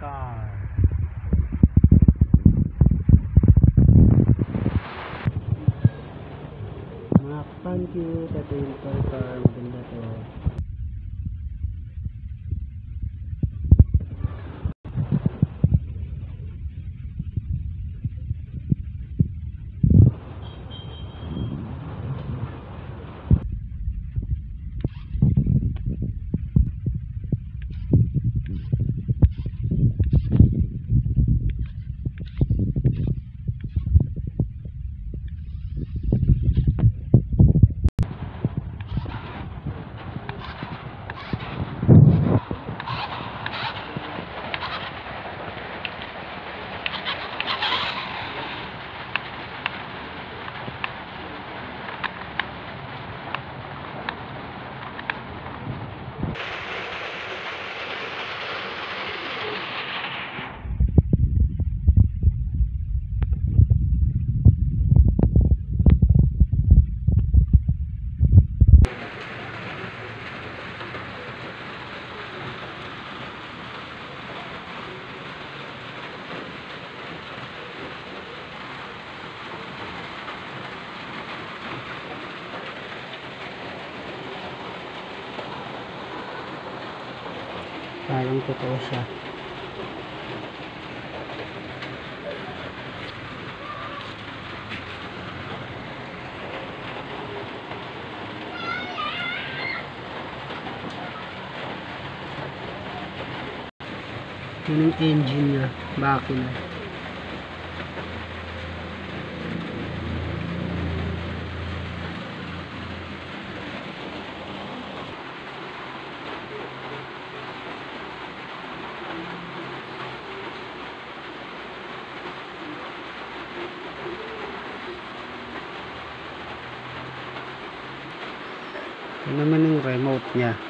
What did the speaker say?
car. Mga thank you. Ito yung toy car. Parang totoo siya. Yun yung engine niya. Makina. Yun naman yung remote niya.